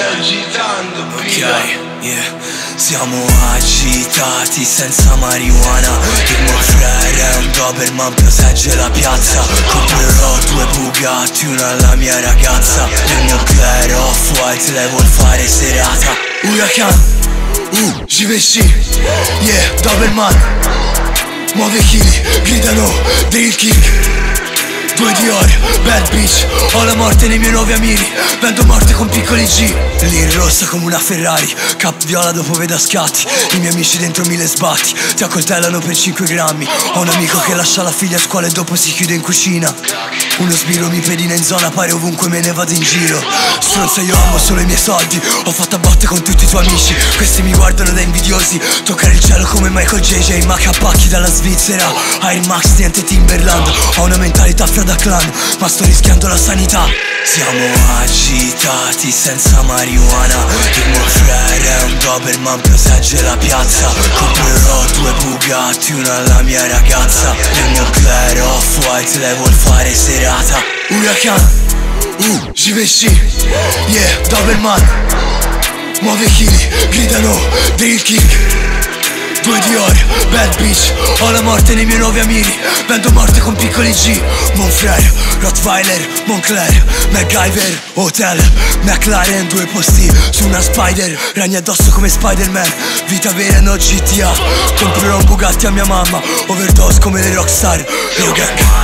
agitando Ok, yeah. Siamo agitati senza marijuana. Frère è un Doberman protegge la piazza. Comprerò due Bugatti, una alla mia ragazza. Il mio clero off-white, lei vuol fare serata. Huracan, uh, JVC, yeah, Doberman. Muove chili, gridano, drill kick. Due Dior, bad bitch. Ho la morte nei miei nuovi amici. Vendo morte con piccoli G. Lì rossa come una Ferrari. Cap viola dopo veda scatti. I miei amici dentro mille sbatti. Ti accoltellano per 5 grammi. Ho un amico che lascia la figlia a scuola e dopo si chiude in cucina. Uno sbirro mi pedina in zona Pare ovunque me ne vado in giro. Stronza io amo solo i miei soldi. Ho fatto a botte con tutti i tuoi amici. Questi mi guardano da invidiosi. Toccare il cielo come Michael JJ Ma cappacchi dalla Svizzera. Air Max niente Timberland. Ho una mentalità fra da clan. Ma sto rischiando la sanità. Siamo agitati senza marijuana. Il mio frère è un Doberman protegge la piazza. Comprerò due Bugatti, una alla mia ragazza. Il mio clero off-white, lei vuol fare serata. Huracan, uh, JVC, yeah, Doberman. Muove chili, gridano, drill kick Due Dior, bad bitch Ho la morte nei miei nuovi amici. Vendo morte con piccoli G. Monfrère, Rottweiler, Moncler MacGyver, Hotel McLaren, due posti su una Spider. Ragni addosso come Spider-Man. Vita vera no GTA Comprerò un Bugatti a mia mamma. Overdose come le rockstar. Logan